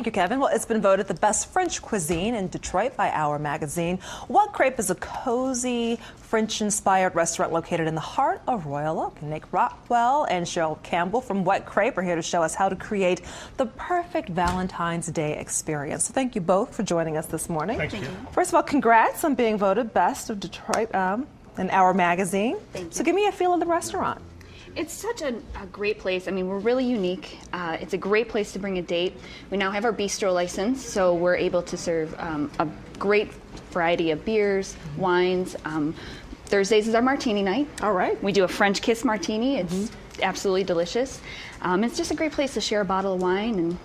Thank you, Kevin. Well, it's been voted the best French cuisine in Detroit by Hour Magazine. What Crepe is a cozy, French-inspired restaurant located in the heart of Royal Oak. Nick Rockwell and Cheryl Campbell from What Crepe are here to show us how to create the perfect Valentine's Day experience. So thank you both for joining us this morning. Thank you. First of all, congrats on being voted best of Detroit um, in Hour Magazine. Thank you. So give me a feel of the restaurant. It's such a, a great place. I mean, we're really unique. Uh, it's a great place to bring a date. We now have our bistro license, so we're able to serve um, a great variety of beers, wines. Um, Thursdays is our martini night. All right. We do a French kiss martini. It's absolutely delicious. Um, it's just a great place to share a bottle of wine and,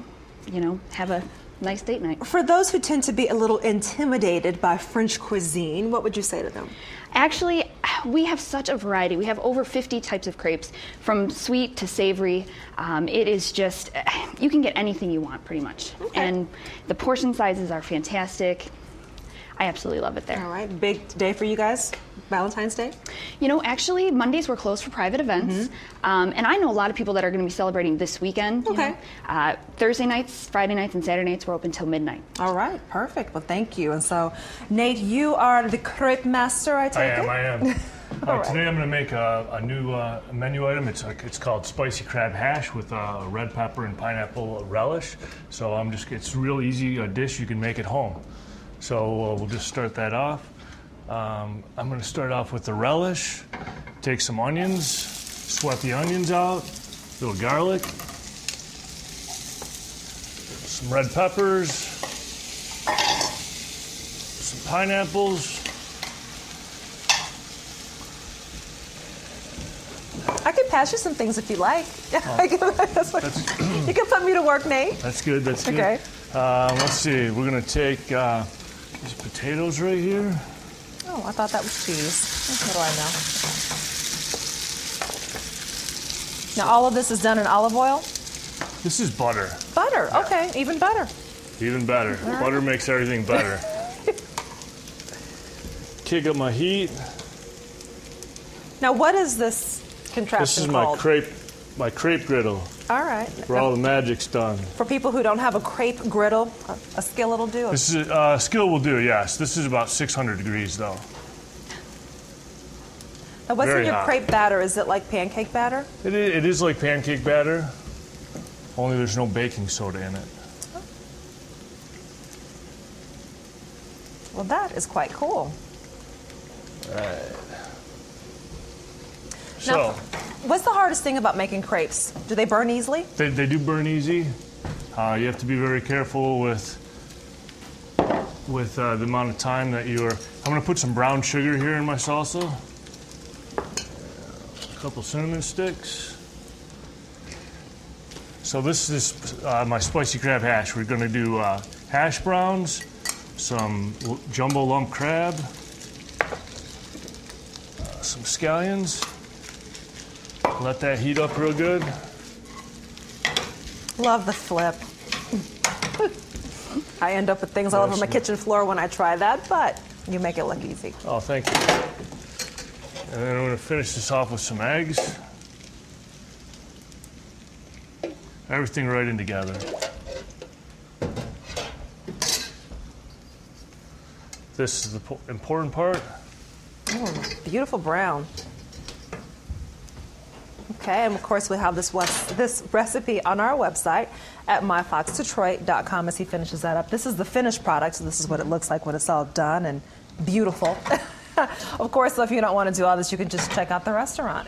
you know, have a nice date night. For those who tend to be a little intimidated by French cuisine, what would you say to them? Actually, we have such a variety. We have over 50 types of crepes, from sweet to savory. Um, it is just, you can get anything you want pretty much. And the portion sizes are fantastic. I absolutely love it there. All right, big day for you guys, Valentine's Day. You know, actually, Mondays we're closed for private events. Um, and I know a lot of people that are going to be celebrating this weekend. you Okay. know. Uh, Thursday nights, Friday nights, and Saturday nights we're open till midnight. All right, perfect. Well, thank you. And so, Nate, you are the crepe master, I take I it. am, I am. Uh, All right. Today I'm going to make a, a new uh, menu item. It's like it's called spicy crab hash with uh, red pepper and pineapple relish. So I'm just it's real easy uh, dish you can make at home. So uh, we'll just start that off. Um, I'm going to start off with the relish. Take some onions, sweat the onions out, a little garlic, some red peppers, some pineapples. I could pass you some things if you like. I can- that's what- you can put me to work, Nate. That's good. That's good. Okay. Uh, let's see. We're gonna take uh, these potatoes right here. Oh, I thought that was cheese. What do I know? Now, all of this is done in olive oil? This is butter. Butter. Okay, even better. Even better. Butter makes everything better. Kick up my heat. Now, what is this contraption This is my called? crepe, my crepe griddle, All right. where all the magic's done. For people who don't have a crepe griddle, a, skillet will do. This is uh, skill will do. Yes. This is about 600 degrees though. Now, what's in your hot. crepe batter? Is it like pancake batter? It is, it is like pancake batter, only there's no baking soda in it. Well, that is quite cool. So What's the hardest thing about making crepes? Do they burn easily? They, they do burn easy. Uh, you have to be very careful with with uh, the amount of time that you are. I'm going to put some brown sugar here in my salsa. A couple cinnamon sticks. So this is uh, my spicy crab hash. We're going to do uh, hash browns, some jumbo lump crab, uh, some scallions. Let that heat up real good. Love the flip. I end up with things all over my kitchen floor when I try that, but you make it look easy. Oh, thank you. And then I'm going to finish this off with some eggs. Everything right in together. This is the important part. Mm, beautiful brown. Okay, and of course we have this this recipe on our website at myfoxdetroit.com as he finishes that up. This is the finished product, so this is what it looks like when it's all done and beautiful. of course, if you don't want to do all this, you can just check out the restaurant.